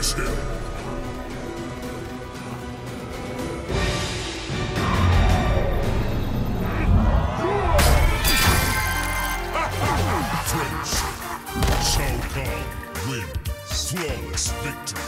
Finish him! Prince, Shao Kahn win Flawless victory.